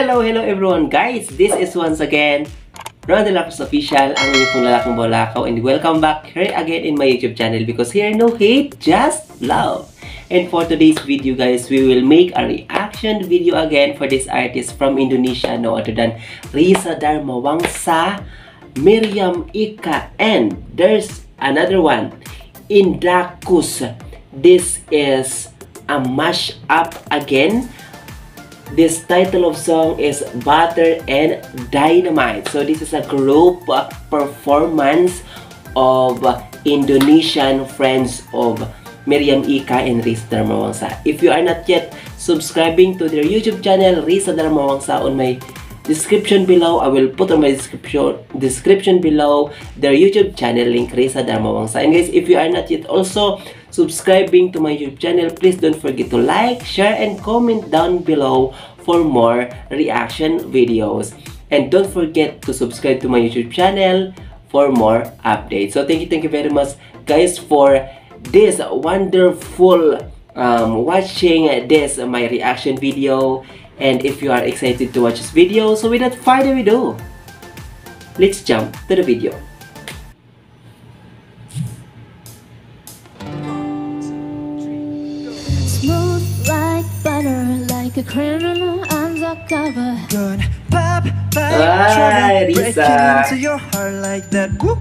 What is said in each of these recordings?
Hello, hello everyone guys! This is once again Ron De Official, ang inyong pong lalaking bolakaw and welcome back here again in my YouTube channel because here no hate, just love. And for today's video guys, we will make a reaction video again for this artist from Indonesia, no other than Risa Darmawangsa, Miriam Ika, and there's another one, Indakus. This is a mash up again This title of song is Butter and Dynamite. So this is a group performance of Indonesian friends of Miriam Ika and Riz Darmawangsa. If you are not yet subscribing to their YouTube channel, Riz Darmawangsa on my description below, I will put on my description description below their YouTube channel link, Risa Darmawangsa. And guys, if you are not yet also subscribing to my YouTube channel, please don't forget to like, share, and comment down below for more reaction videos. And don't forget to subscribe to my YouTube channel for more updates. So thank you, thank you very much guys for this wonderful um, watching this my reaction video. And if you are excited to watch this video, so without further ado, let's jump to the video. like a criminal undercover. Gun pop ah, like Risa. into your heart like that. Whoop.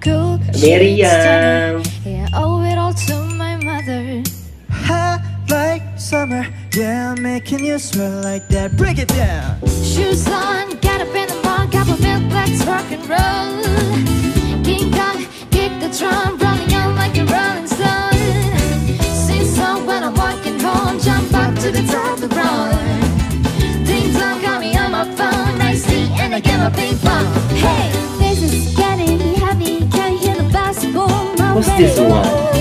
Cool. Miriam. Yeah, owe it all to my mother. Hot like summer, yeah, I'm making you smell like that. Break it down. Shoes on, get up in the morning, cup of milk, let's rock and roll. King Kong, kick the drum, rolling on like a rolling stone. Sing song when I'm walking home, jump up to the top of the road. Ding dong, call me on my phone, nice tea, and I get my ping pong. Hey, this is getting heavy, can't hear the bass boom. What's this one?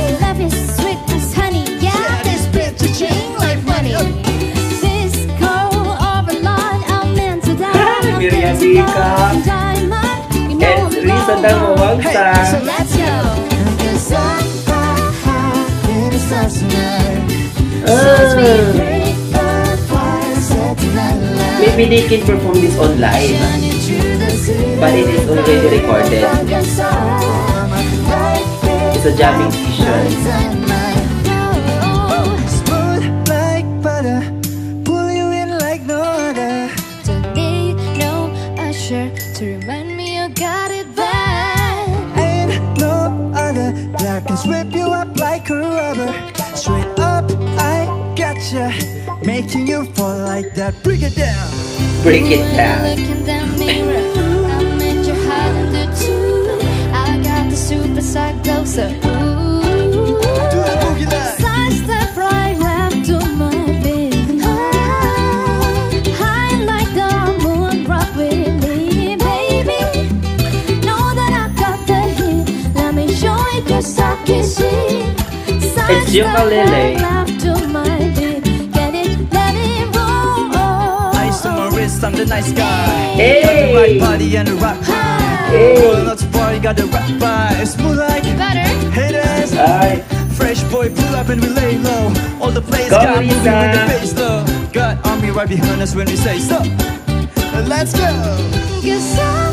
Set tonight light. maybe they can perform this on live. But it is already recorded. It's a jamming session. Can sweep you up like a rubber. Straight up, I gotcha, making you fall like that. Break it down. Break it down. I look in the mirror, I'm at your heart under two. I got the super side glow, my wrist, I'm the nice guy. Hey. Got the right body and the right Hey. Pulling out to party, got the right vibe. Smooth like Better. haters. Ay, Fresh boy, pull up and we lay low. All the players Go, got moving with the bass low. Got army right behind us when we say stop. Let's go.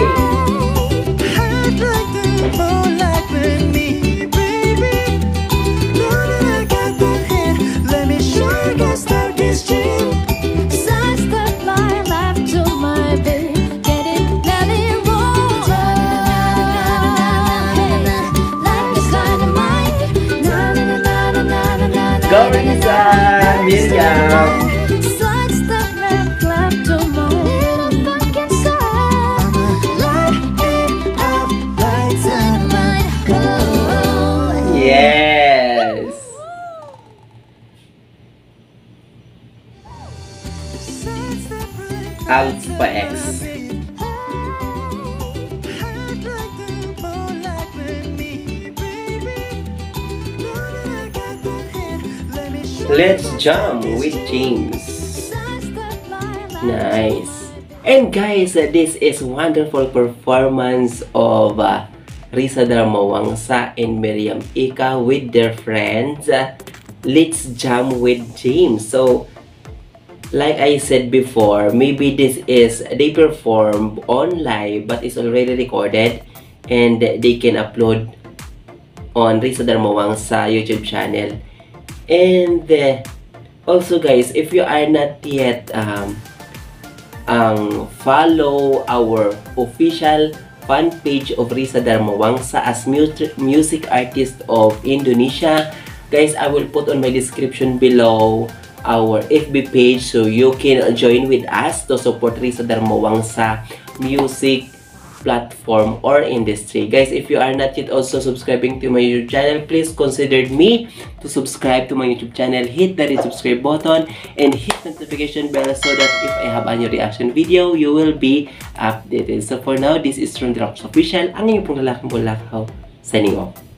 Alpha X. Let's Jump with James. Nice. And guys, uh, this is wonderful performance of uh, Risa Dramawangsa and Miriam Ika with their friends. Uh, Let's Jam with James. So, like I said before, maybe this is they perform on live but it's already recorded and they can upload on Risa Darmawangsa YouTube channel. And uh, also guys, if you are not yet um, ang follow our official fan page of Risa Darmawangsa as mu- music artist of Indonesia. Guys, I will put on my description below our FB page so you can join with us to support Risa Darmawangsa music platform or industry. Guys, if you are not yet also subscribing to my YouTube channel, please consider me to subscribe to my YouTube channel. Hit the subscribe button and hit notification bell so that if I have a new reaction video, you will be updated. So for now, this is Ron Drops Official, ang inyong pong lalaking bulakaw. Signing off.